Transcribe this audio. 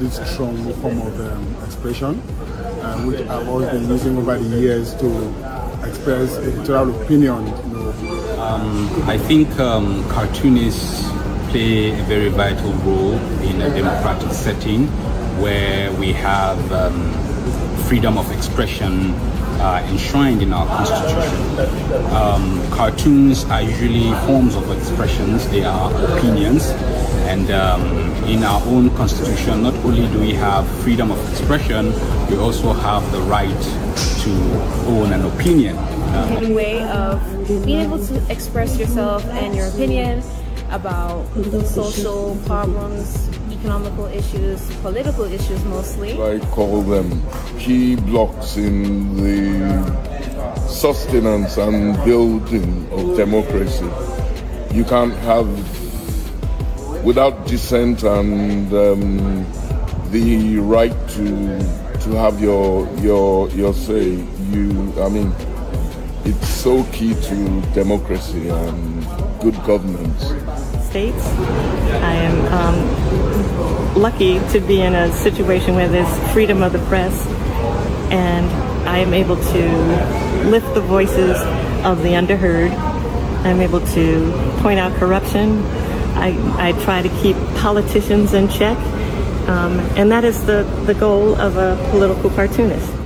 strong form of um, expression, uh, which I've always been using over the years to express editorial opinion. You know. um, I think um, cartoonists play a very vital role in a democratic setting where we have um, freedom of expression uh, enshrined in our constitution. Um, cartoons are usually forms of expressions, they are opinions, and um, in our own constitution, not only do we have freedom of expression, we also have the right to own an opinion. Uh, way of being able to express yourself and your opinion about social problems, economical issues, political issues mostly. I call them key blocks in the sustenance and building of democracy. You can't have, without dissent and um, the right to to have your your your say. You, I mean, it's so key to democracy and good governance. States. I am um, lucky to be in a situation where there's freedom of the press, and I am able to lift the voices of the underheard. I'm able to point out corruption. I, I try to keep politicians in check. Um, and that is the, the goal of a political cartoonist.